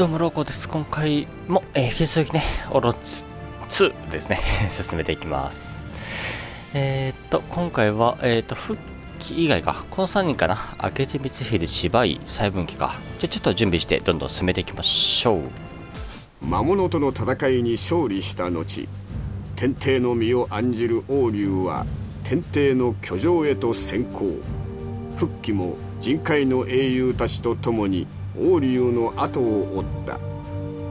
どうもローコです。今回も、えー、引き続きねオロツ2ですね。進めていきます。えー、っと今回はえー、っと復帰以外か。この3人かな。明智光秀芝居細分岐か。じゃちょっと準備してどんどん進めていきましょう。魔物との戦いに勝利した後天帝の身を案じる王竜は天帝の居城へと先行。復帰も人海の英雄たちと共に王竜の後を追った。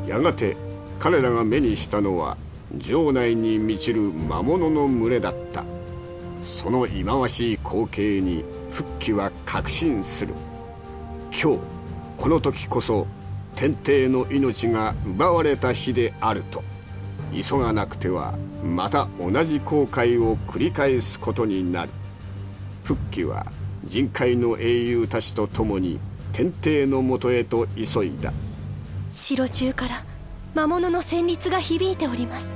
やがて彼らが目にしたのは城内に満ちる魔物の群れだった。その忌まわしい光景に復帰は確信する。今日この時こそ天帝の命が奪われた日であると。急がなくてはまた同じ後悔を繰り返すことになる。復帰は人海の英雄たちと共に天帝のもとへと急いだ。城中から魔物の旋律が響いております。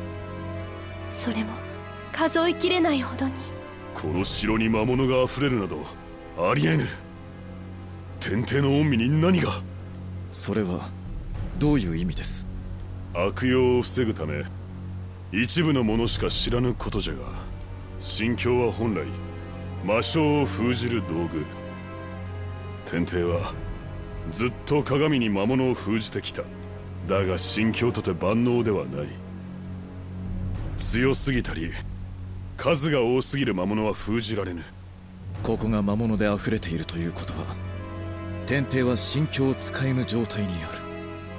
それも数えきれないほどに。この城に魔物が溢れるなどありえぬ。天帝の御身に何が？それはどういう意味です？悪用を防ぐため一部の者しか知らぬことじゃが心境は本来魔性を封じる道具。天帝はずっと鏡に魔物を封じてきた。だが心境とて万能ではない。強すぎたり数が多すぎる魔物は封じられぬ。ここが魔物で溢れているということは天帝は心境を使えぬ状態にある。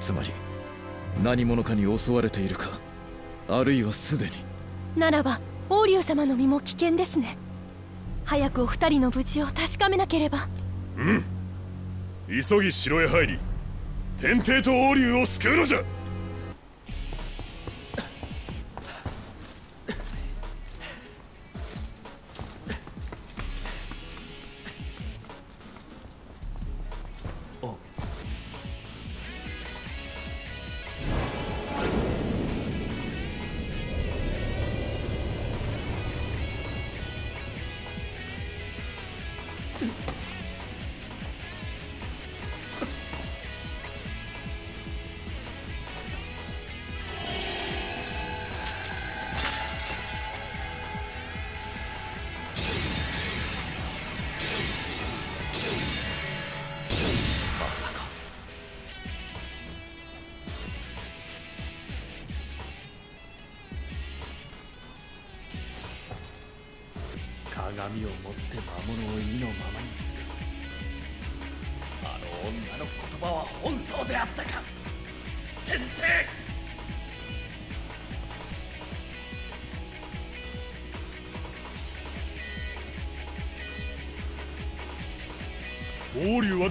つまり何者かに襲われているかあるいはすでに。ならば王竜様の身も危険ですね。早くお二人の無事を確かめなければ。うん急ぎ城へ入り天帝と王竜を救うのじゃ。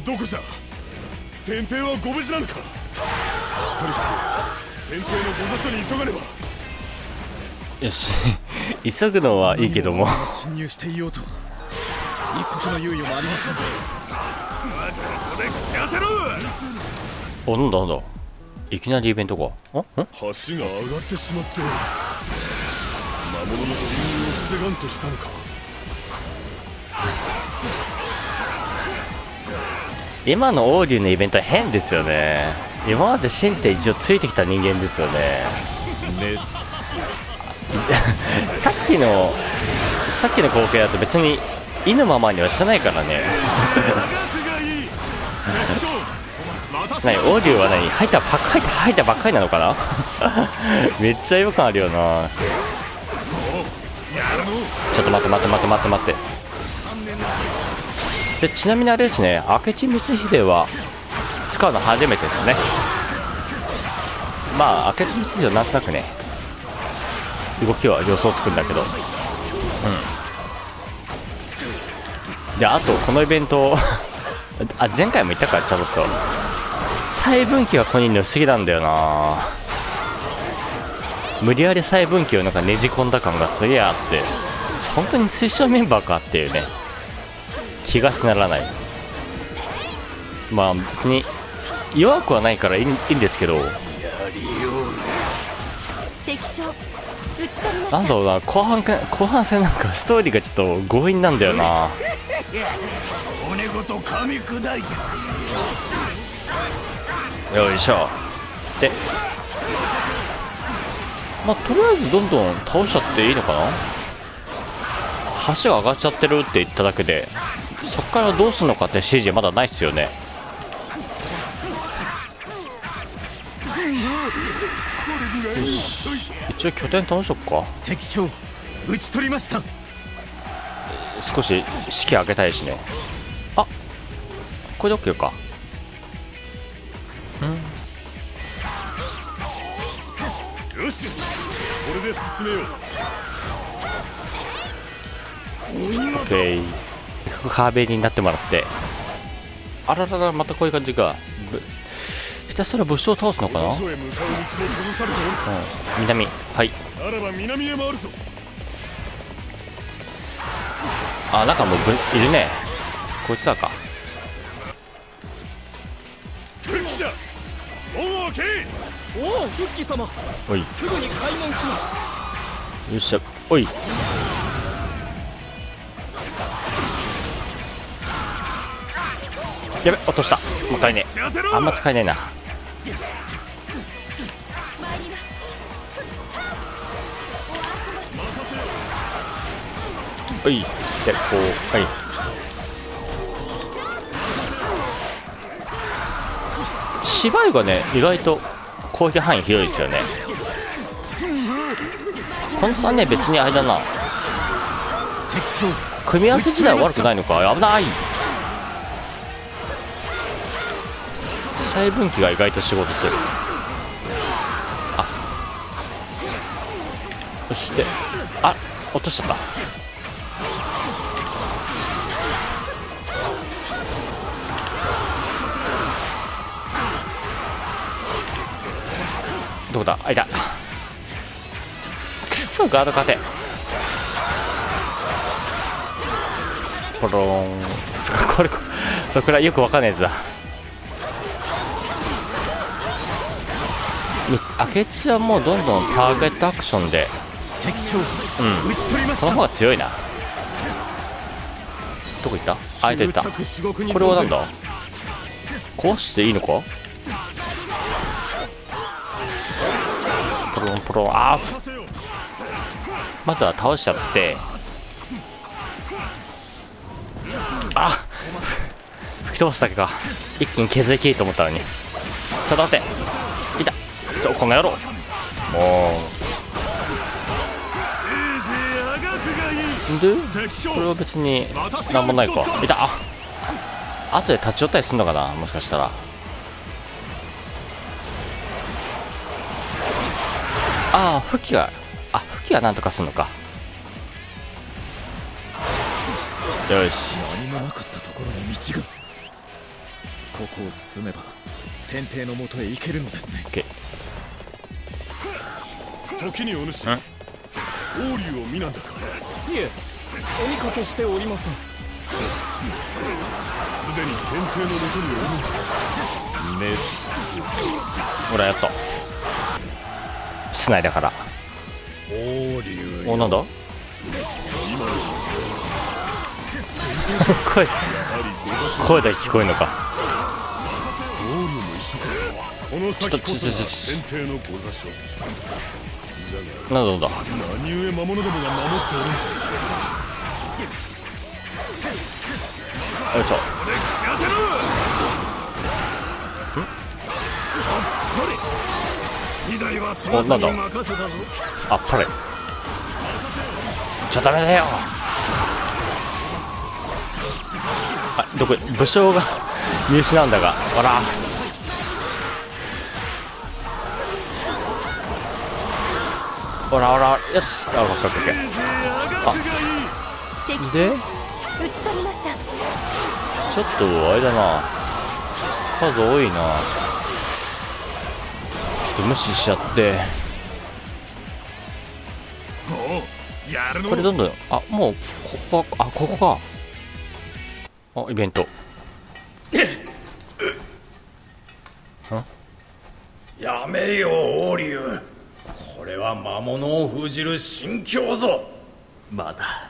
どこじゃ？天帝はご無事なのか？とにかく天帝の御座所に急がねば。よし。急ぐのはいいけども。侵入していようと。一刻の猶予もありません。ここで口当てろ！おなんだなんだ？いきなりイベントか？あ？ん橋が上がってしまって魔物の侵入を防がんとしたのか？今のオーディのイベントは変ですよね。今までシンって一応ついてきた人間ですよね。さっきのさっきの光景だと別に意のままにはしてないからね。何オーディオは何入ったばっかり入ったばっかりなのかな？めっちゃ違和感あるよな。ちょっと待って待って待って待って待ってでちなみにあれですね明智光秀は使うの初めてですね。まあ明智光秀はなんとなくね動きは予想つくんだけど。うん。であとこのイベント あ前回も言ったからちょっと。細分岐がここにいるの不思議なんだよな。無理やり細分岐をなんかねじ込んだ感がすげえあって本当に推奨メンバーかっていうね。気がならない。まあ別に弱くはないからいいいいんですけど。なんだろうな後半か後半戦なんかストーリーがちょっと強引なんだよな。骨ごと噛み砕いてよいしょ。ってまあとりあえずどんどん倒しちゃっていいのかな？橋が上がっちゃってるって言っただけでそっからどうすんのかって指示まだないっすよね。一応拠点倒しとくか。敵将討ち取りました。少し士気上げたいしね。あこれで OK か。よしこれで進めよう。OK 壁になってもらって。あらららまたこういう感じか。ぶひたすら武将を倒すのかな、うん、南。はい。ならば南へ回るぞ。あなんかもうぶいるね。こいつだか。おお復帰様。おい。すぐに開門します。よっしゃ。おいやべ落とした。もったいね。あんま使えねえな。おいでこうはい。芝居がね意外と攻撃範囲広いですよね。この3ね別にあれだな。組み合わせ自体は悪くないのか。危ない。細分岐が意外と仕事する。あ。そしてあ落としちゃったどこだ？あいた。くそガード勝て。ポロン。そこれそこらよくわかんないやつだ。明智はもうどんどんターゲットアクションでうんその方が強いな。どこ行った？あいたいた。これはなんだ？壊していいのか？ポロンポロン。あまずは倒しちゃって。あ吹き飛ばすだけか。一気に削り切ると思ったのに。ちょっと待って。この野郎。もう。でこれは別になんもないか。いた。あ後で立ち寄ったりするのかなもしかしたら。ああ吹きがあ吹きがなんとかするのか。よし。何もなかったところに道が。ここを進めば天帝のもとへ行けるのですね。OK 時にお主ん王竜を見なんだかいえお見かけしておりません。すでに天帝のもとにおる。んだメほらやっと。室内だから。王竜おなんだ？声やは。りご座所声だけ聞こえるのか。王竜も一緒かこの先こそが天帝のご座所なんだなんだが何故魔物ど。もが守っておるんじゃよいしょ。おなんだ？あっぱれ。じゃダメだよ。あどこ武将が見失うんだが。ほらほらほらよし。あオッケーオッケーオッケー。敵で？ち取りました。ちょっとあれだな。数多いな。ちょっと無視しちゃって。おうやるの？これどんどんあもうここか。あここか。あイベント。やめよ王竜これは魔物を封じる心境ぞまだ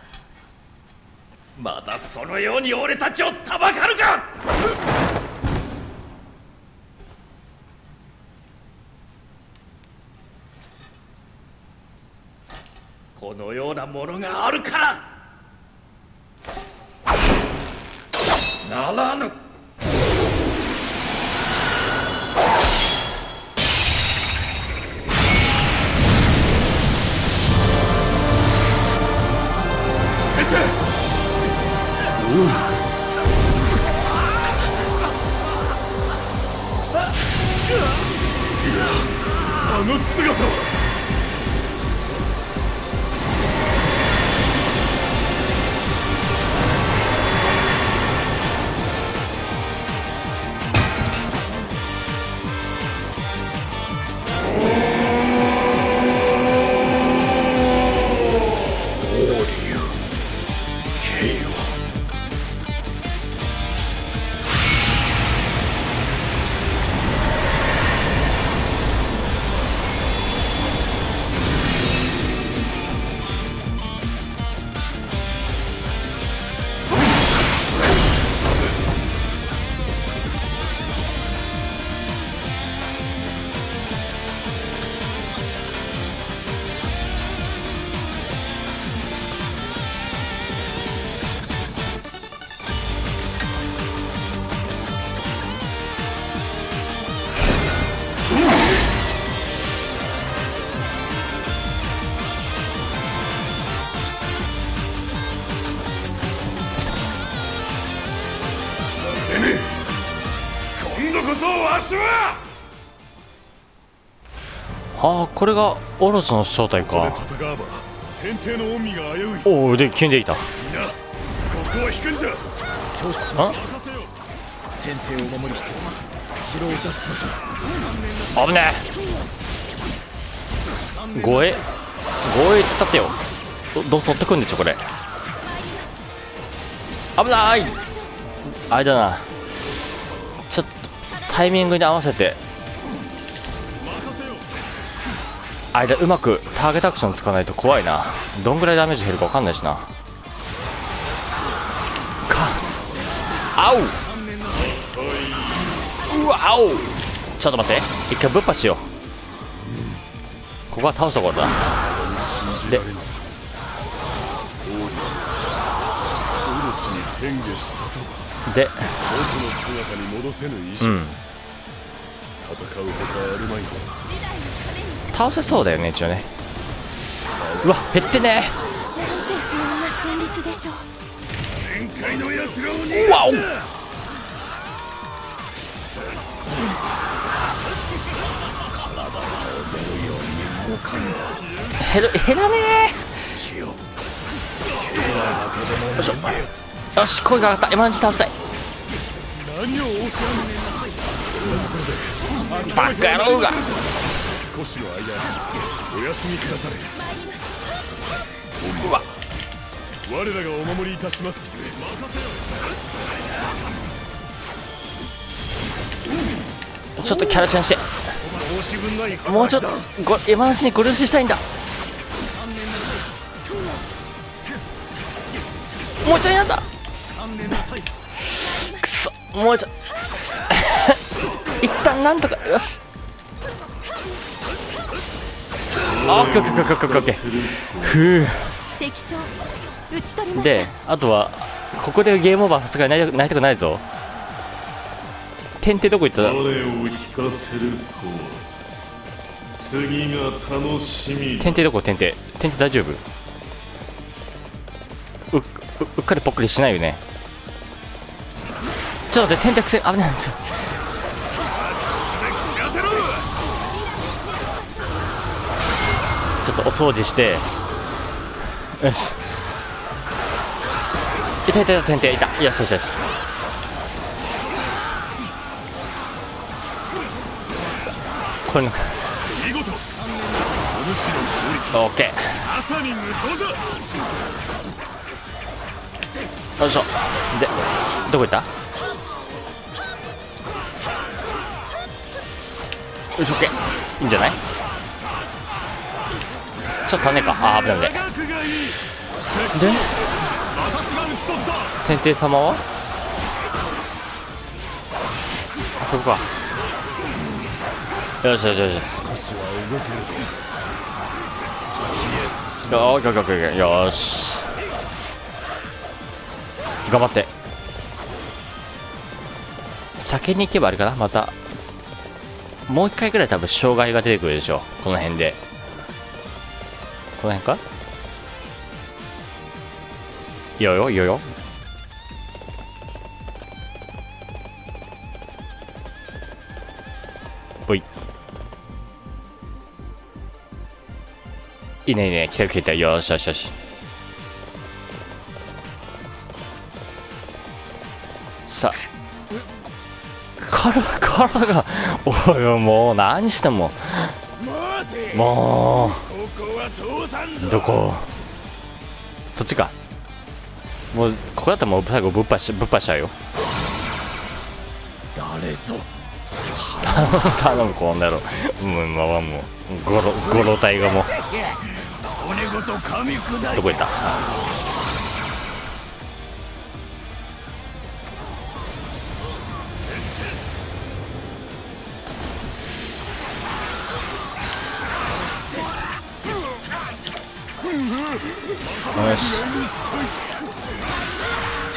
まだそのように俺たちをたばかるか！このようなものがあるから！ならぬあの姿は。これがオロチの正体か。おおで急にでいやここは引くんじゃ。承知しまあした。天帝を守りつつ城を脱しましょう。危ねえ。護衛？護衛っつったってよ。どどう襲ってくんでしょこれ。危ない！あれだな。ちょっとタイミングに合わせてあうまくターゲットアクション使わないと怖いな。どんぐらいダメージ減るか分かんないしな。か。あううわお。うちょっと待って。一回ぶっぱしよう。ここは倒すところだ。で。で。うん。戦うほかあるまいな倒せそうだよね一応ね。うわ減ってね。うわお。減る減らねえ。よいしょ。よし声が上がった。今のうち倒したい。バカ野郎が少しの間お休みくだされ。うわ我らがお守りいたします。ゆちょっとキャラチェンして。しもうちょっとご今のうちにご了承したいんだ。もうちょいなんだ。くそもうちょ。一旦なんとかよし。あオッケーオッケーオッケーオッケーオッケーふうであとはここでゲームオーバーさすがになりたくないぞ。点ってどこ行った？次が楽しみ点ってどこ？点って点って大丈夫？うううっかりぽっくりしないよね。ちょっと待って点ってくせ危ないちょっとお掃除して。よし。いたいたいた点ってい。たよしよしよし。これの。見事オッケーよいしょ。でどこ行った？よし OK いいんじゃない？ちょっとねか。あー危ない危ない。で？天帝様は？あそこか。よしよしよし。少しは動ける先へ進よしよし。よしよし。頑張って。先に行けばあれかな？また。もう一回ぐらい多分障害が出てくるでしょこの辺で。この辺か？いいよよいいよよおい。いいねいいね来た来たよしよしよし。さあ。殻殻がおいおいもう何してももう。どこ？そっちか。もうここだったらもう最後ぶっぱしぶっぱしちゃうよ。誰ぞ。頼むこんなのもうまあもうゴロゴロ体がもう。どこ行った？よし。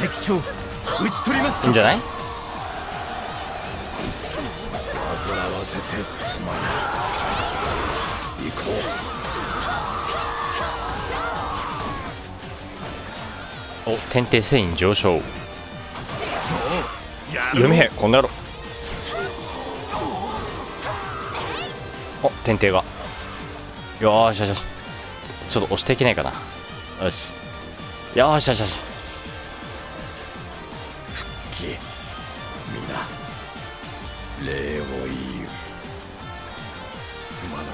敵将討ち取りましたいいんじゃない？煩わせてすまない行こお天帝繊維上昇。読めへんこんな野郎お天帝が。よーしよしよしちょっと押していけないかな。よし。よーしよしよし。き皆礼を言う。すまぬな。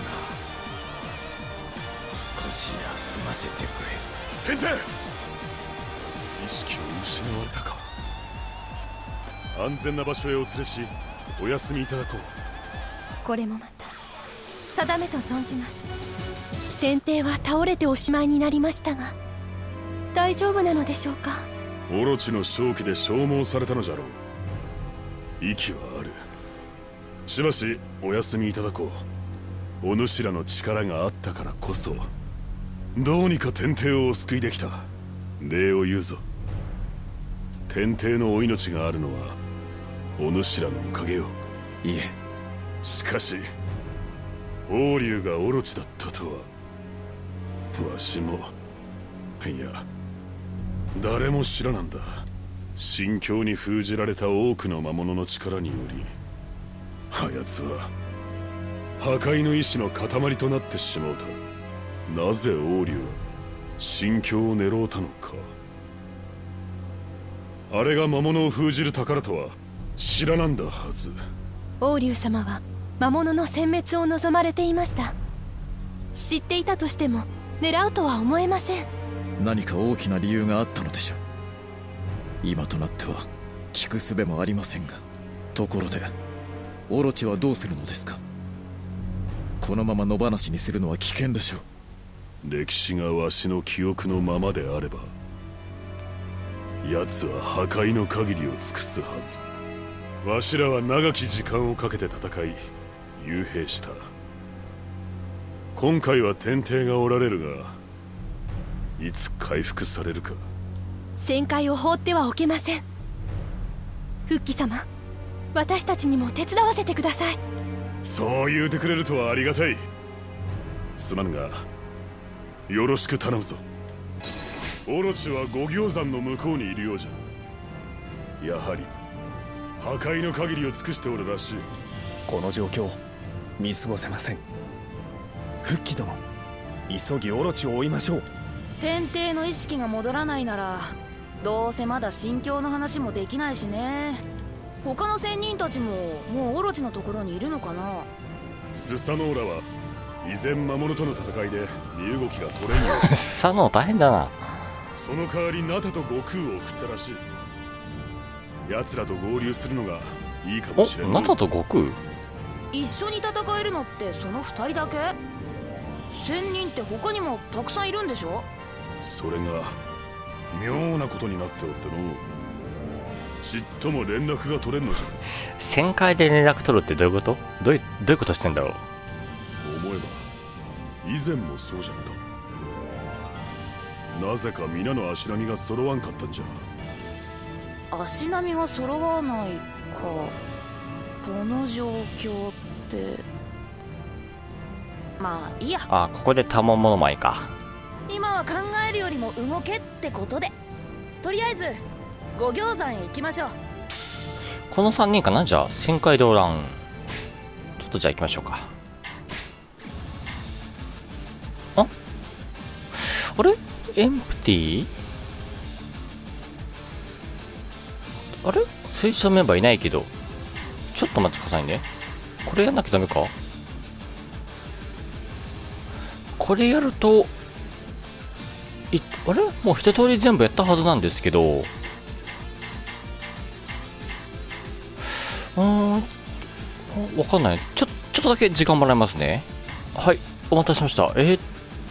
少し休ませてくれ。天帝！意識を失われたか。安全な場所へお連れしお休みいただこう。これもまた。定めと存じます天帝は倒れておしまいになりましたが大丈夫なのでしょうか？オロチの正気で消耗されたのじゃろう。息はある。しばしお休みいただこう。お主らの力があったからこそどうにか天帝をお救いできた。礼を言うぞ。天帝のお命があるのはお主らのおかげよ。いえ。しかし王竜がオロチだったとはわしも。いや誰も知らなんだ。心境に封じられた多くの魔物の力によりあやつは破壊の意志の塊となってしまうたなぜ王竜心境を狙うたのか。あれが魔物を封じる宝とは知らなんだはず。王竜様は魔物の殲滅を望まれていました。知っていたとしても狙うとは思えません。何か大きな理由があったのでしょう。今となっては聞く術もありませんがところでオロチはどうするのですか？このまま野放しにするのは危険でしょう。歴史がわしの記憶のままであれば奴は破壊の限りを尽くすはず。わしらは長き時間をかけて戦い幽閉した今回は天帝がおられるがいつ回復されるか。旋回を放ってはおけません。復帰様私たちにも手伝わせてください。そう言うてくれるとはありがたい。すまんがよろしく頼むぞ。オロチは五行山の向こうにいるようじゃ。やはり破壊の限りを尽くしておるらしい。この状況見過ごせません復帰殿急ぎオロチを追いましょう。天帝の意識が戻らないならどうせまだ心境の話もできないしね。他の仙人たちももうオロチのところにいるのかな。スサノオラは以前魔物との戦いで身動きが取れんよう。じゃさの大変だな。その代わりナタと悟空を送ったらしい。奴らと合流するのがいいかもしれおないナタと悟空？一緒に戦えるのってその二人だけ？仙人って他にもたくさんいるんでしょ？それが妙なことになっておっての。ちっとも連絡が取れんのじゃ。旋回で連絡取るってどういうこと？どういうどういうことしてんだろう？思えば以前もそうじゃった。なぜか皆の足並みが揃わんかったんじゃ。足並みが揃わないか。この状況ってまあいいや。あここで多聞物前か。今は考えるよりも動けってことで。とりあえず五行山へ行きましょう。この3人かな？じゃあ旋回動乱。ちょっとじゃあ行きましょうか。あ？あれ？エンプティあれ？推奨メンバーいないけど。ちょっと待ってくださいね。これやんなきゃダメか？これやるといあれ？もう一通り全部やったはずなんですけどうん、わかんない。ちょ、ちょっとだけ時間もらいますね。はい、お待たせしました。えー、っ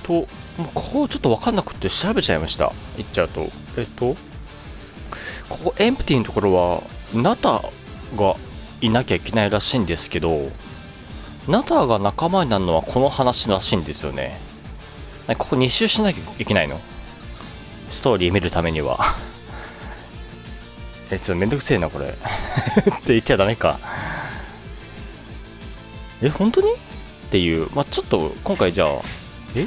と、ここちょっとわかんなくて調べちゃいました。言っちゃうと。えー、っと、ここエンプティのところは、ナタがいなきゃいけないらしいんですけど、ナターが仲間になるのはこの話らしいんですよね。ここ2周しなきゃいけないの？ストーリー見るためには え、ちょっとめんどくせえな、これ。って言っちゃダメか。え、本当に？っていう。まあ、ちょっと、今回じゃあ、え？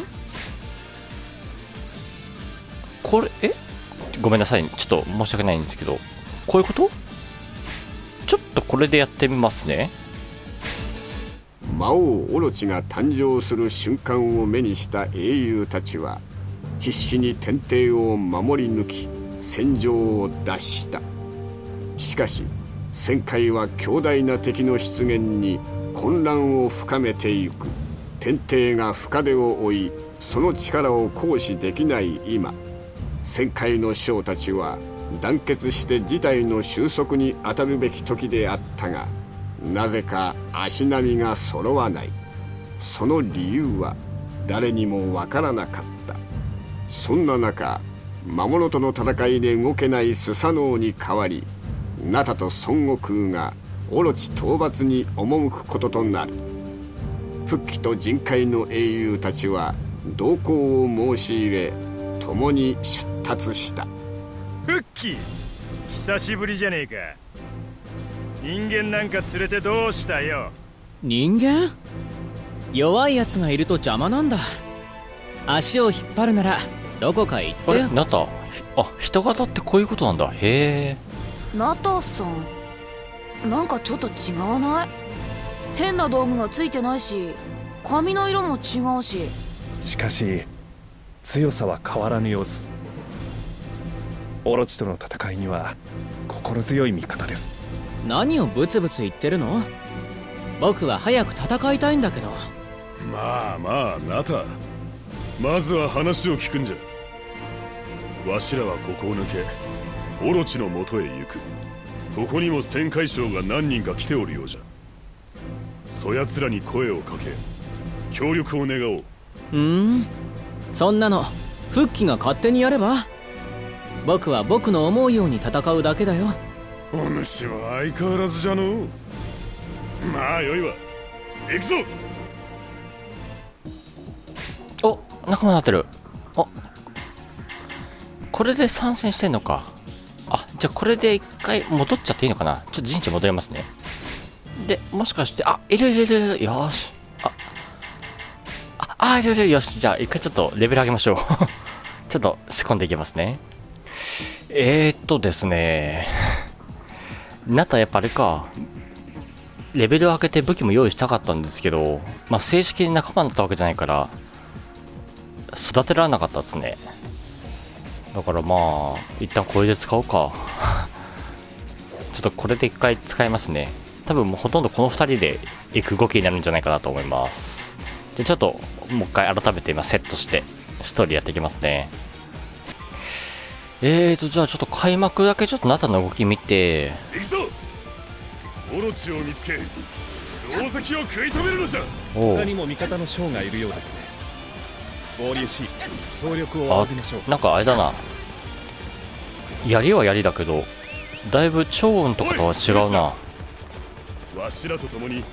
これ、え？ごめんなさい。ちょっと申し訳ないんですけど、こういうこと？ちょっとこれでやってみますね。魔王オロチが誕生する瞬間を目にした英雄たちは必死に天帝を守り抜き戦場を脱した。しかし旋回は強大な敵の出現に混乱を深めていく。天帝が深手を負いその力を行使できない今旋回の将たちは団結して事態の収束に当たるべき時であったがなぜか足並みが揃わない。その理由は誰にもわからなかった。そんな中魔物との戦いで動けないスサノオに代わりナタと孫悟空がオロチ討伐に赴くこととなる。復帰と人海の英雄たちは同行を申し入れ共に出立した。復帰。久しぶりじゃねえか。人間なんか連れてどうしたよ？人間？弱い奴がいると邪魔なんだ。足を引っ張るならどこか行ってよ。あれナタ？あ人型ってこういうことなんだ。へえ。ナタさん。なんかちょっと違わない？変な道具がついてないし髪の色も違うし。しかし強さは変わらぬ様子。オロチとの戦いには心強い味方です何をブツブツ言ってるの？僕は早く戦いたいんだけど。まあまあナタ。まずは話を聞くんじゃ。わしらはここを抜けオロチのもとへ行く。ここにも旋回将が何人か来ておるようじゃ。そやつらに声をかけ協力を願おう。うん？そんなの復帰が勝手にやれば？僕は僕の思うように戦うだけだよお主は相変わらずじゃのまあよいわ行くぞお仲間になってるあこれで参戦してんのかあ、じゃあこれで一回戻っちゃっていいのかなちょっと陣地戻りますね。で、もしかして、あ、いるいるいるよし。あ、あ、あいるいるよし。じゃあ一回ちょっとレベル上げましょう。ちょっと仕込んでいきますね。えー、っとですね。なったらやっぱあれか。レベルを上げて武器も用意したかったんですけど、まあ、正式に仲間になったわけじゃないから、育てられなかったですね。だからまあ、一旦これで使おうか。ちょっとこれで一回使いますね。多分もうほとんどこの2人で行く動きになるんじゃないかなと思います。で、ちょっともう一回改めて今セットして、ストーリーやっていきますね。えーと、じゃあちょっと開幕だけちょっとなたの動き見て。行くぞ。オロチを見つけ、大石を食い止めるのじゃ。他にも味方の将がいるようですね。合流し協力を仰ぎましょう。なんかあれだな。槍は槍だけどだいぶ超音とかとは違うな。わしらと共に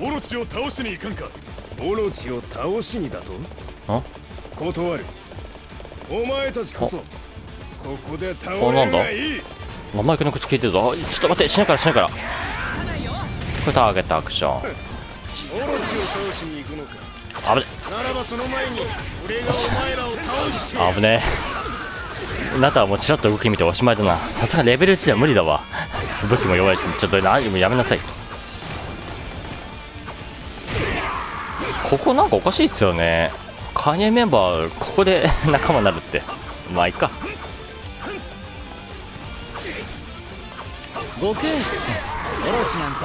オロチを倒しに行かんか。オロチを倒しにだと？あ？断る。お前たちこそこなんだ。マイクの口聞いてるぞ。あちょっと待って。死ぬから死ぬから。これターゲットアクション。オロチを倒しに行くのか。危ね。ならばその前に俺がお前らを倒して危ね。えなたはもうちらっと動き見ておしまいだな。さすがレベル1では無理だわ。武器も弱いしちょっとなもうやめなさい。ここなんかおかしいっすよね。カニエメンバーここで仲間になるって。まあいいか悟空。オロチなんて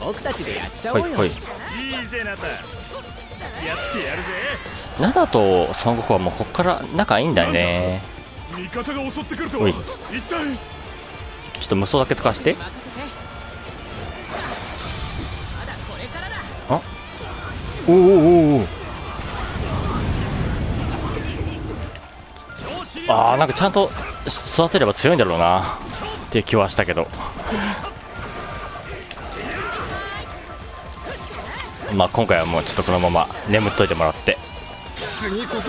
僕たちでやっちゃおよ。ほいうほい。いいぜナタ。付き合ってやるぜ。ナダと孫悟空はもうこっから仲いいんだよね。味方が襲ってくると一体。ちょっと無双だけ使わして。あ？おおおおおあーなんかちゃんとし育てれば強いんだろうなって気はしたけど。まあ今回はもうちょっとこのまま眠っといてもらって。次このこ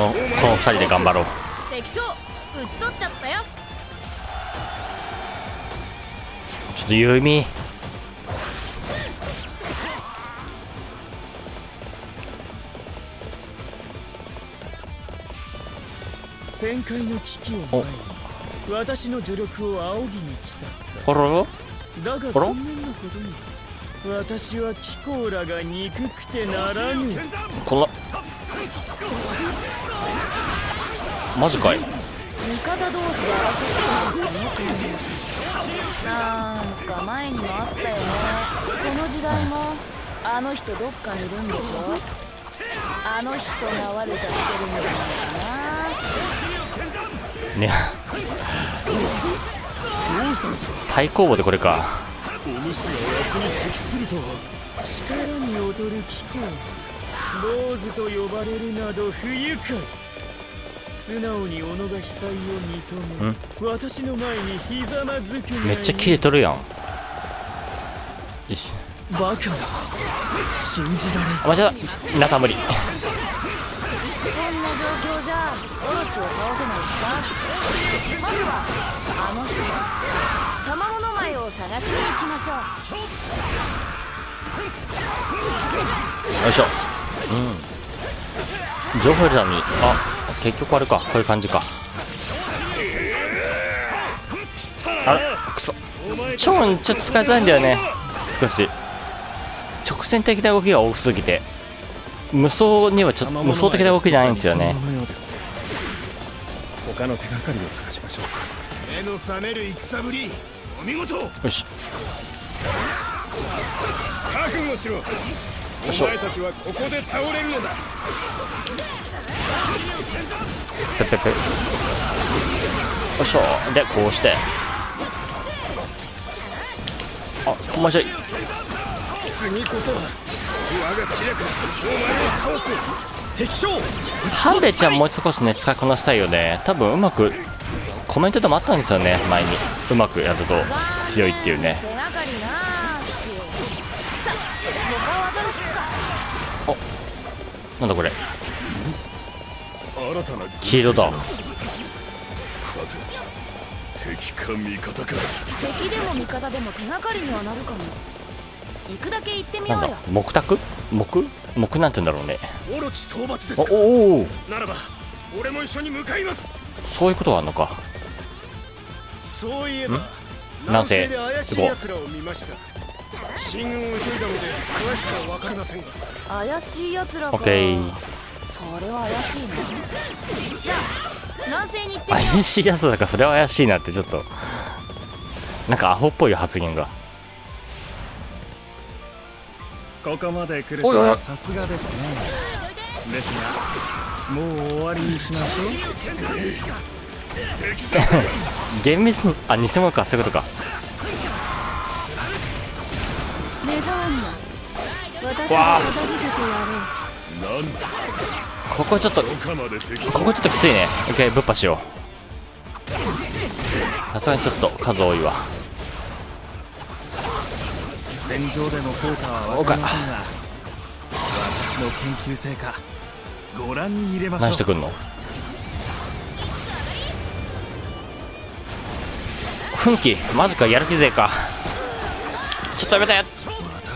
の2人で頑張ろう。敵将討ち取っちゃったよ。ちょっと弓旋回の危機を前に私の助力を仰ぎに来ほろただがあら？残念なことに。私はキコーラが憎くてならぬ。このマジかい。味方同士で争ってよくないなんか前にもあったよね。この時代もあの人どっかにいるんでしょ？あの人が悪さしてるんじゃないかな。ね対抗棒でこれかお主がわしに適するとは力に劣る気候坊主と呼ばれるなど不愉快素直に己が被災を認め私の前にひざまずくめっちゃ切れとるやん。よし。バカだ。信じられあ間違えた。中無理オロチを倒せないしさ。まずはあの人卵の前を探しに行きましょう。よいしょ。うん。情報入れたのにあ結局あれか。こういう感じか。あれくそ超ちょっと使いづらいんだよね。少し。直線的な動きが多すぎて。無双にはちょっと無双的な動きじゃないんですよね。他の手がかりを探しましょう。目の覚める戦ぶりお見事。よし。覚悟しろ。お前たちはここで倒れるのだ。ペッペッペッ。よいしょ。でこうして。あ面白い。次こそは我が知略お前を倒すハンデちゃんもう少しね使いこなしたいよね。多分うまくコメントでもあったんですよね。前に。うまくやると強いっていうね。あなんだこれ。新たな黄色だ。敵か味方か。敵でも味方でも手がかりにはなるかも行くだけ行ってみなんだようよ木卓木木なんて言うんだろうね。オロチ討伐ですか。おおお。ならば俺も一緒に向かいます。そういうことがあるのか。そういえば南西で怪しい奴らを見ました。進軍を急いだので詳しくは分かりませんが。怪しい奴らか。オッケーそれは怪しいな。南西に行って怪しいやつだからそれは怪しいなってちょっと。なんかアホっぽい発言がここまで来るとはいさすがですね。ですがもう終わりにしましょう。厳密にあ偽物かそういうことか。う目障りな私が片付けてやろうなんとここちょっとどこここちょっときついね。一回ぶっ破しよう。さすがにちょっと数多いわ戦場での効果は分かりませんが私の研究成果ご覧に入れましょう。何してくんの？奮起マジかやる気勢か。ちょっとやめて。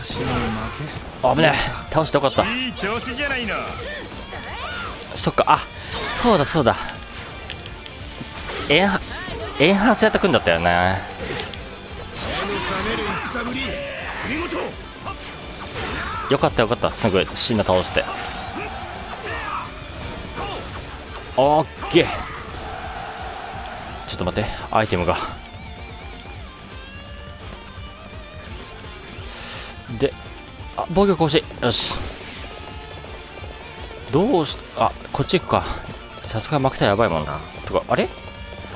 私の負危ねえ。倒してよかった。けいい調子じゃないの。そっか。あそうだそうだ。エンハエンハンスやってくんだったよねよかったよかった。すぐ死んだ倒して。オッケー。ちょっと待って。アイテムが。であ防御更新よし。どうしあこっち行くか。さすが負けたらやばいもんな。とかあれ？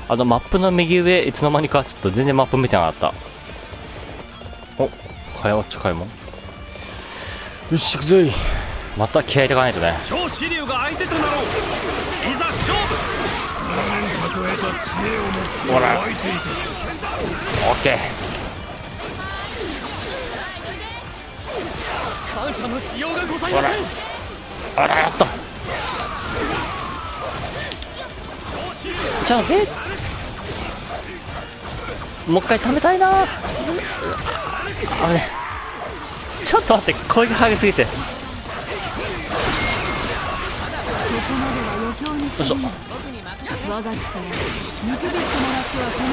あのマップの右上いつの間にかちょっと全然マップ見てなかった。お買い物ちょ買い物よし行くぞい。また気合い入れかないとね超支流が相手となろう。いざ勝負。長年蓄えた知恵を持ってほら。湧いていたオッケー。感謝のしようがございほらません。あらやっとちょっと待ってもう一回貯めたいな。ああねちょっと待って攻撃激しすぎて。よいしょ。我ってもらっては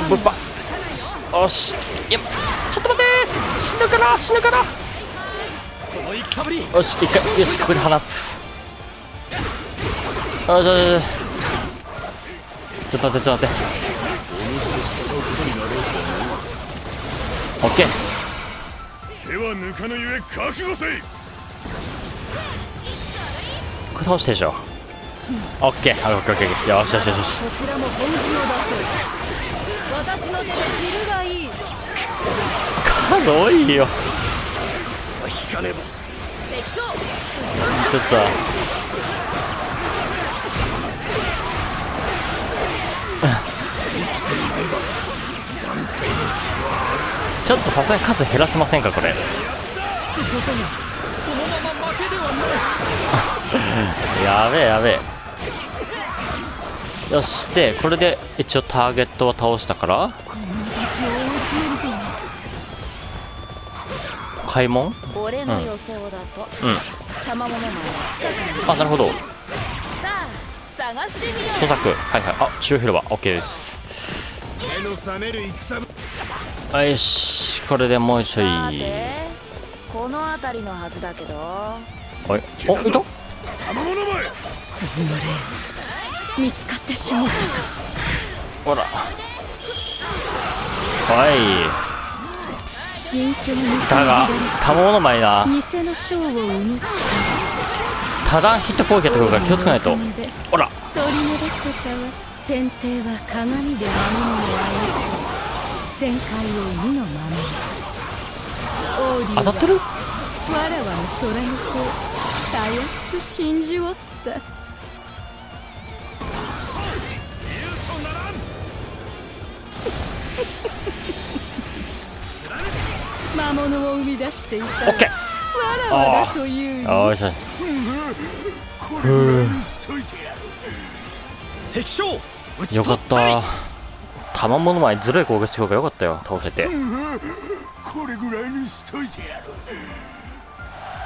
ぶっぱよしいやちょっと待って死ぬから死ぬからよし一回よしここで放つ。よしよしちょっと待ってちょっと待って。オッケー。手は抜かぬゆえ覚悟せい。これ倒してでしょ。オッケー。オッケーオッケーオッケー。よしよしよしよし。こちらも本気を出そう私の手で散るがいい。数多いよ。引かねばちょっとちょっとさすがに数減らせませんかこれ。やべえやべえ。よしでこれで一応ターゲットは倒したから。開門？俺の予想だと、うん。玉物前は近くに。あなるほど。さあ探してみよ捜索。はいはい。あ中央広場。OK です。目の覚める戦よしこれでもう一うょい。この辺りのはずだけど。はいおいた？玉物前。見つかってしまったか。ほら。はい。だが感賜物前なじられ偽の将を生む力。多段ヒット攻撃やってくるから気をつけないと。ほら取り戻せたわ。天帝は鏡で魔物を操り旋回を意のまま当たってる？わらわの空の子をたやすく信じおった。魔物を生み出していた。オッケー。わらわだというによいしょこれぐらいにしといてやる敵将よかっ取ったりた賜物前ずるい攻撃してくるからよかったよ倒せて。これぐらいにしといてやる。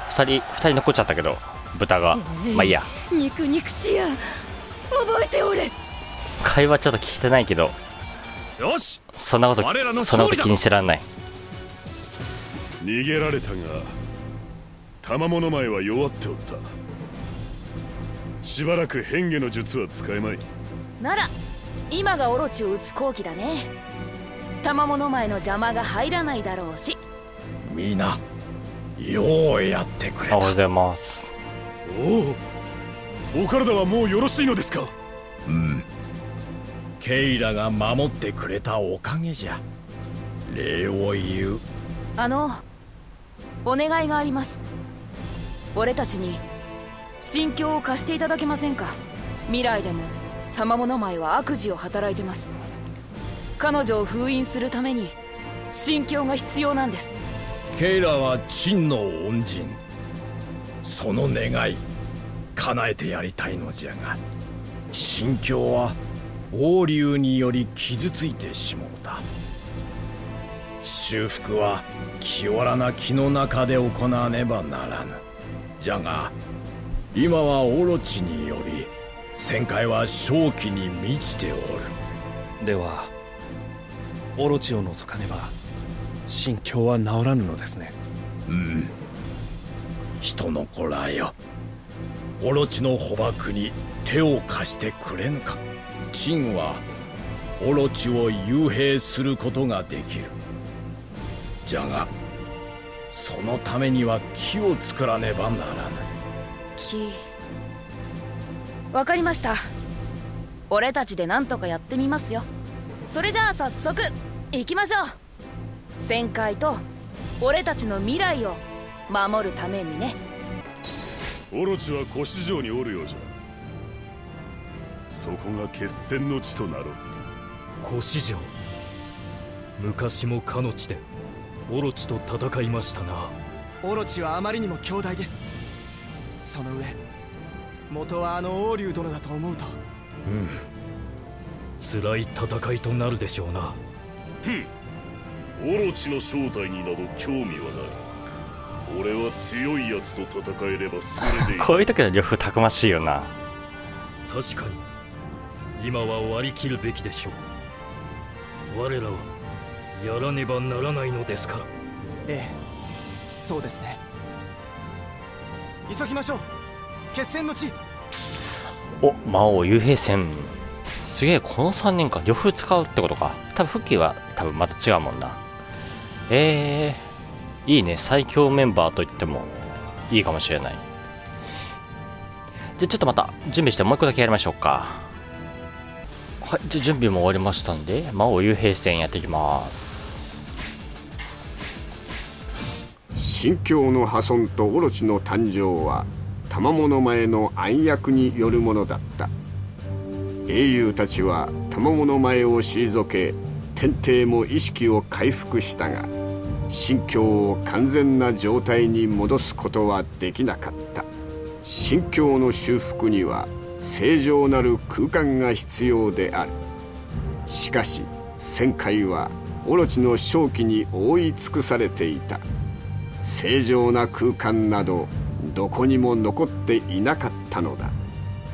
二人二人残っちゃったけど豚が。まあいいや。肉肉しや。覚えておれ。会話ちょっと聞いてないけど。よし。そんなこと我らのそんな勝利だこと気にしてらんない。逃げられたが玉物前は弱っておった。しばらく変化の術は使えまい。なら今がオロチを撃つ好機だね。玉物前の邪魔が入らないだろうし。みなようやってくれた。おはようございます。おおお体はもうよろしいのですか？うん。ケイラが守ってくれたおかげじゃ。礼を言う。あのお願いがあります。俺たちに心境を貸していただけませんか？未来でも玉物前は悪事を働いてます。彼女を封印するために心境が必要なんです。ケイラは真の恩人。その願い叶えてやりたいのじゃが心境は王竜により傷ついてしもうた。修復は清らな気の中で行わねばならぬ。じゃが今はオロチにより旋回は正気に満ちておる。ではオロチを除かねば心境は治らぬのですね。うん。人の子らよ。オロチの捕獲に手を貸してくれぬか。チンはオロチを幽閉することができる。じゃがそのためには木を作らねばならぬ。木わかりました。俺たちで何とかやってみますよ。それじゃあ早速行きましょう。旋回と俺たちの未来を守るためにね。オロチは古市場におるようじゃ。そこが決戦の地となろう。古市場昔もかの地でオロチと戦いましたな。オロチはあまりにも強大です。その上元はあの王竜殿だと思うと。うん。辛い戦いとなるでしょうな。ふん。オロチの正体になど興味はない。俺は強いやつと戦えればそれでいい。こういう時の呂布たくましいよな。確かに。今は割り切るべきでしょう。我らはやらねばならないのですから。ええ。そうですね。急ぎましょう決戦の地。お魔王幽閉戦。すげえこの3人か。呂布使うってことか。多分復帰は多分また違うもんなえー、いいね。最強メンバーといってもいいかもしれない。じゃあちょっとまた準備してもう一個だけやりましょうか。はいじゃあ準備も終わりましたんで魔王幽閉戦やっていきます。神教の破損とオロチの誕生は賜物前の暗躍によるものだった。英雄たちは賜物前を退け天帝も意識を回復したが神教を完全な状態に戻すことはできなかった。神教の修復には正常なる空間が必要である。しかし旋回はオロチの正気に覆い尽くされていた。正常な空間などどこにも残っていなかったのだ。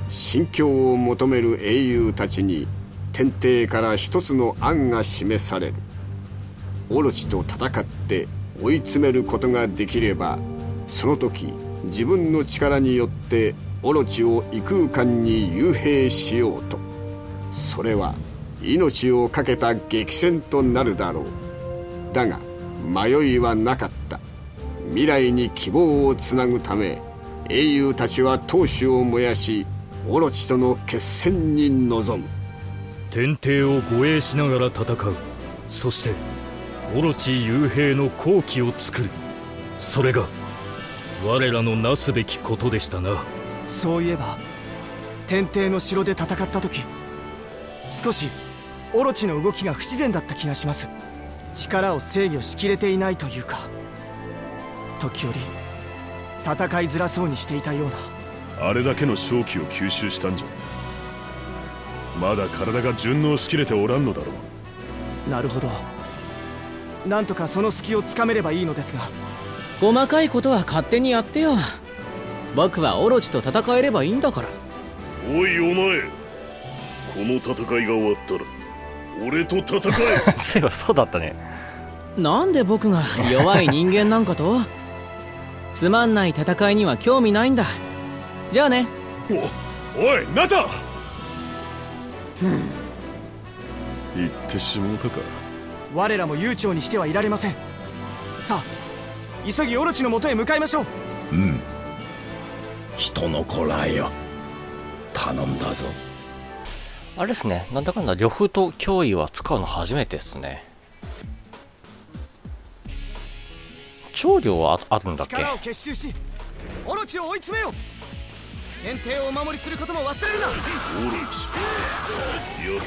心境を求める英雄たちに天帝から一つの案が示される。オロチと戦って追い詰めることができればその時自分の力によってオロチを異空間に幽閉しようと。それは命を懸けた激戦となるだろう。だが迷いはなかった。未来に希望をつなぐため英雄たちは闘志を燃やしオロチとの決戦に臨む。天帝を護衛しながら戦う。そしてオロチ幽閉の好機を作る。それが我らのなすべきことでしたな。そういえば天帝の城で戦った時少しオロチの動きが不自然だった気がします。力を制御しきれていないというか時折戦いづらそうにしていたような。あれだけの正気を吸収したんじゃ。まだ体が順応しきれておらんのだろう。なるほど。なんとかその隙をつかめればいいのですが。細かいことは勝手にやってよ。僕はオロチと戦えればいいんだから。おいお前。この戦いが終わったら俺と戦え。そういえばそうだったね。なんで僕が弱い人間なんかと？つまんない戦いには興味ないんだ。じゃあね。おおいナタ！言ってしもうたか。我らも悠長にしてはいられません。さあ急ぎオロチのもとへ向かいましょう。うん。人の子らよ。頼んだぞ。あれですね。なんだかんだ呂布と脅威は使うの初めてですね長領はあるんだっけ力を結集しオロチを追い詰めよう。天帝をお守りすることも忘れるな。オロチ。やつ。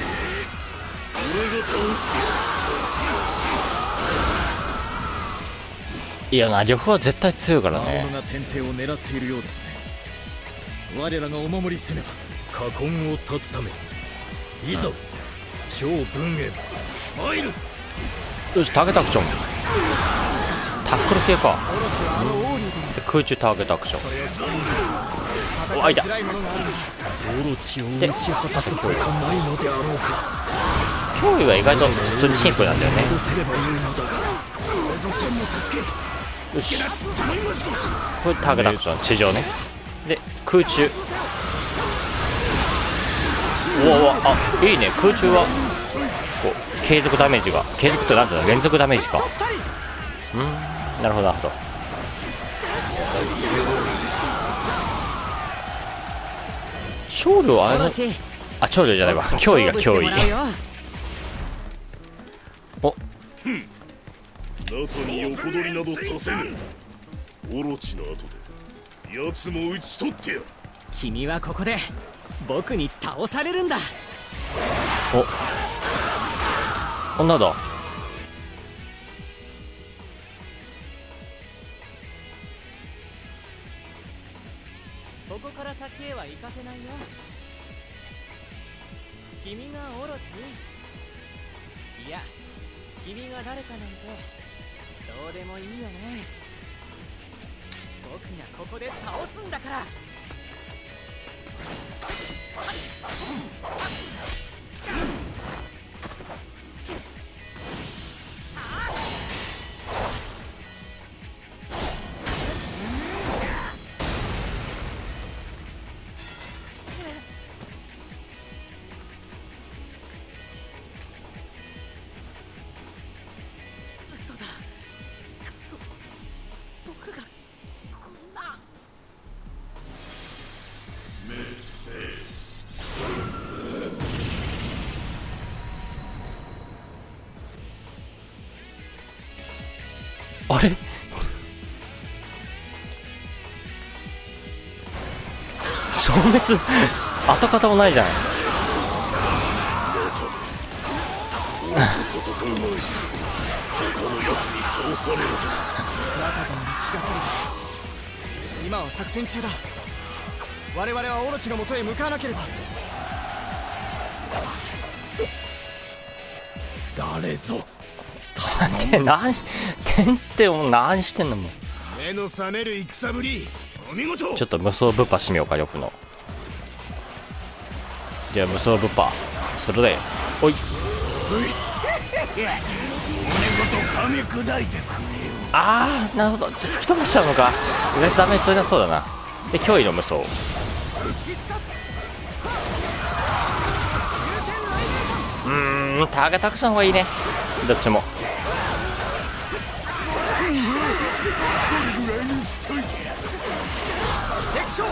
俺が倒すいやな呂布は絶対強いからね。が天帝を狙っているようですね。我らがお守りせねば。禍根を断つためいざ超文へ参るよしターゲットアクションタックル系かで空中ターゲットアクション。おあいた。オロチを打ち果たすほかないのであろうか脅威は意外と普通にシンプルなんだよね。よし。これターゲットアクション地上ね。で空中。おおあいいね。空中はこう継続ダメージが。継続ってなんだろう連続ダメージか。うん。なるほどなるほど。少量あれのあ長量じゃないわ。脅威が脅威。お。中に横取りなどさせぬ。オロチの後で奴も討ち取ってや君はここで僕に倒されるんだ。お。こんなだは行かせないよ。君がオロチ？いや君が誰かなんてどうでもいいよね。僕がここで倒すんだから。滅跡形もないじゃん。今は作戦中だ。我々はオロチのもとへ向かわなければ。誰ぞ。何し点ってもう何してんのもう。目の覚める戦ぶり。お見事。ちょっと無双ぶっぱしみようかよくのじゃあ無双ぶっぱするで。おい。骨ごと噛み砕いてくれよ。ああなるほど。吹き飛ばしちゃうのか。意外とダメージ取りなそうだな。で脅威の無双。うーんターゲットアクションの方がいいね。どっちも。敵将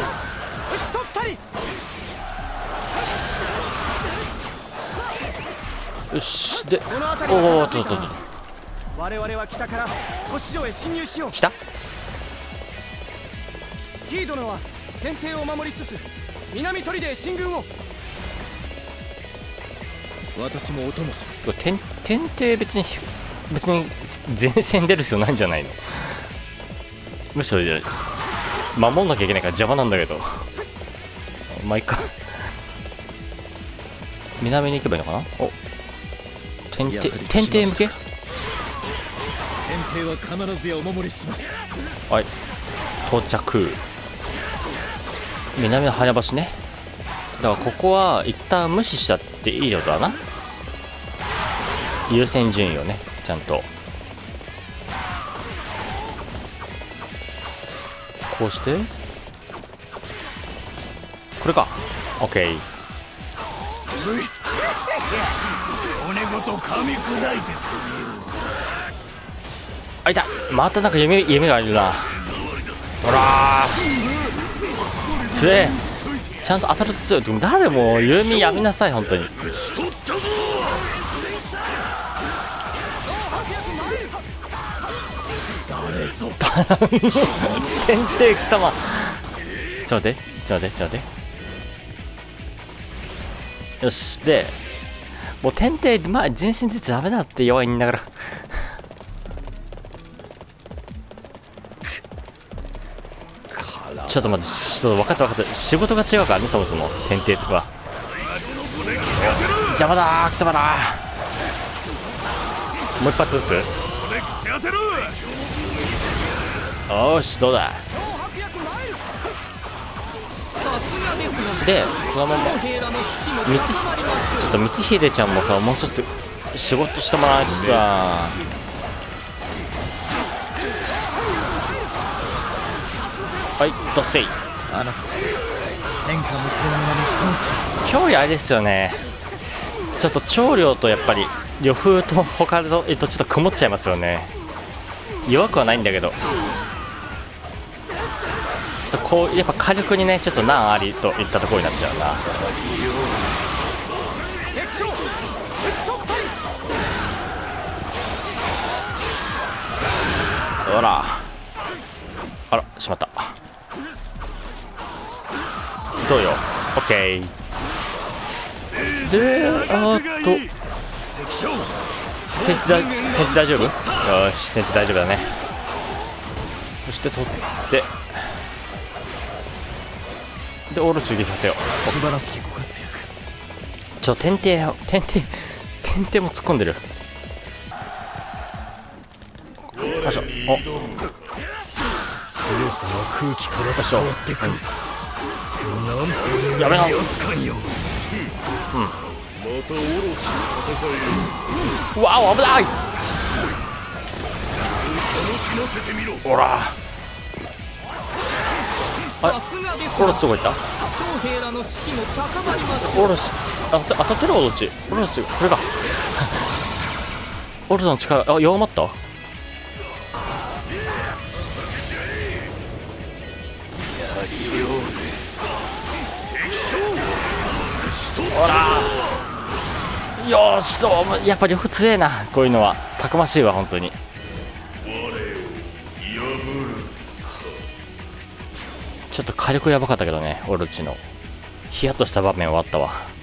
よし。でこの辺りおおはっとっとっと我々は北から都市城へ侵入しよう。来た。ヒー殿は天帝を守りつつ南砦へ進軍を。私もお供します。これ点点って別に別に前線出る必要ないんじゃないの？むしろいや守んなきゃいけないから邪魔なんだけど。まあいっか南に行けばいいのかな？お点やはり点点点向け？天帝は必ずやお守りします。はい。到着。南の早橋ね。だからここは一旦無視しちゃっていいようだな？優先順位をねちゃんと。こうして。これか。OK 骨ごと噛み砕いてくあいた。またなんか夢夢があるな。ほら。つえちゃんと当たると強い。でも誰も弓やめなさい本当に。れよしとったぞ誰ぞ。天帝貴様。ちょっと待って。ちょっと待って。ちょっと待って。よし。でもう天帝まあ前線出ちゃダメだって弱いんだから。空 ちょっと待ってちょっと分かった分かった。仕事が違うからねそもそも天帝は。邪魔だー貴様だもう一発ずつ。よしどうだでこのまま光ちょっと光秀ちゃんもさもうちょっと仕事してもらえてさ。はいどっせいあなたこそ天下無双の名にふさわしい今日あれですよね。ちょっと長領とやっぱり呂布と他のえっとちょっと曇っちゃいますよね。弱くはないんだけどちょっとこうやっぱ火力にねちょっと難ありといったところになっちゃうな。ほら。あらしまった。どうよ。オッケー。であと。天地大天地大丈夫？よし天地大丈夫だね。そして取って。でオール中撃させよう。素晴らしきご活躍。ちょ天帝天帝天帝も突っ込んでる。よいしょお。強さは空気から伝わってくる。なんやめなようん。またオロチの戦うわお危ない。い楽しませてみろ。ほら。あさすがですオロチどこ行った？将兵らの士気も高まりまオロチあ当たってるオロチオロチこれか。オロチの力あ弱まった？ほら。よーしそうやっぱ呂布強えな。こういうのはたくましいわ本当にちょっと火力やばかったけどねオロチの。ヒヤッとした場面はあったわ。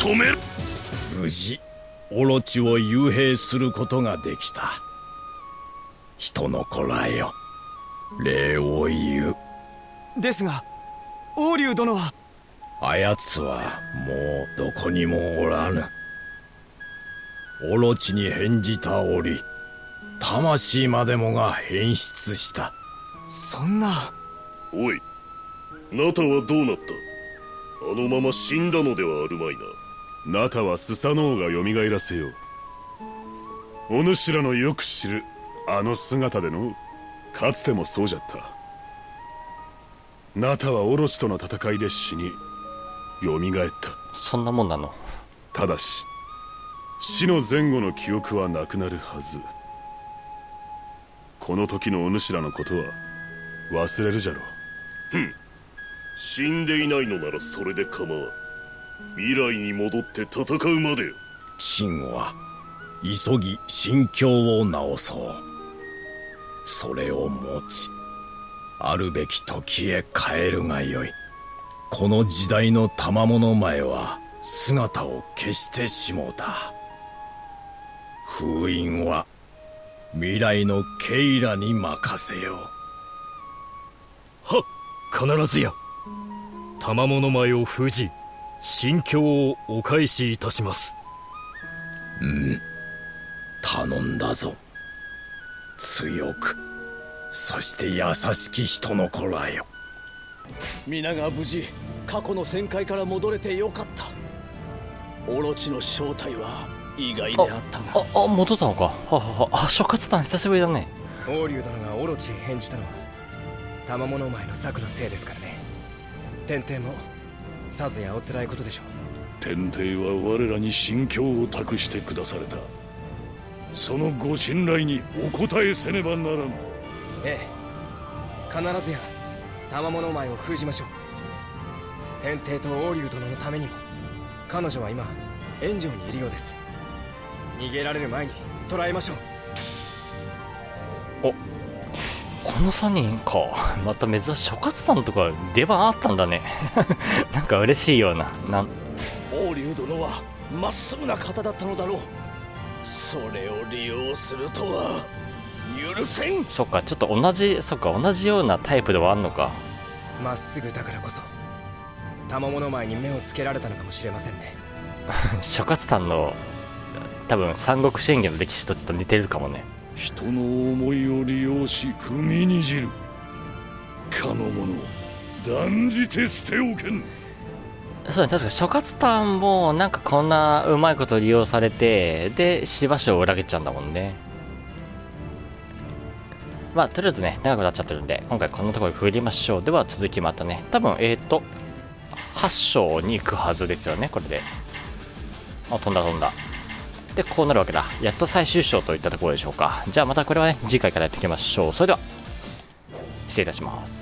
止める。無事オロチを幽閉することができた。人の子らよ。礼を言う。ですが王竜殿は。あやつはもうどこにもおらぬ。オロチに返じた折魂までもが変質した。そんな。おいナタはどうなった？あのまま死んだのではあるまいなナタはスサノオが蘇らせよう。お主らのよく知るあの姿でのかつてもそうじゃった。ナタはオロチとの戦いで死に蘇った。そんなもんなの？ただし死の前後の記憶はなくなるはず。この時のお主らのことは忘れるじゃろう。ふん。死んでいないのならそれで構わん未来に戻って戦うまでよ。秦は急ぎ心境を直そう。それを持ちあるべき時へ帰るがよい。この時代の賜物前は姿を消してしもうた。封印は未来のケイラに任せよう。は必ずや。賜物前を封じ心境をお返しいたします。うん。頼んだぞ。強く。そして優しき人の子らよ。皆が無事過去の旋回から戻れてよかった。オロチの正体は意外であったが。ああ戻ったのか。はははあ諸葛さん久しぶりだね。王竜殿がオロチへ返じたのは賜物前の策のせいですからね。天帝もさぞやおつらいことでしょう。天帝は我らに心境を託してくだされた。そのご信頼にお答えせねばならん。ええ。必ずや賜物前を封じましょう。天帝と王竜殿のためにも彼女は今炎上にいるようです。逃げられる前に捕らえましょう。おこの3人か。また珍しい諸葛さんとか出番あったんだね。なんか嬉しいような。なん。王竜殿はまっすぐな方だったのだろう。それを利用するとは。許せん。そっかちょっと同じそっか同じようなタイプではあんのか。まっすぐだからこそ賜物前に目をつけられたのかもしれませんね。諸葛さんの多分三国志演義の歴史とちょっと似てるかもね人の思いを利用し踏みにじる。かの者断じて捨ておけん。そうね確か諸葛さんもなんかこんなうまいこと利用されてでしばしを裏切っちゃうんだもんね。まあとりあえずね長くなっちゃってるんで今回こんなところで区切りましょう。では続きまたね。多分えっ、ー、と8章に行くはずですよねこれで。あ飛んだ飛んだ。でこうなるわけだ。やっと最終章といったところでしょうか。じゃあまたこれはね次回からやっていきましょう。それでは失礼いたします。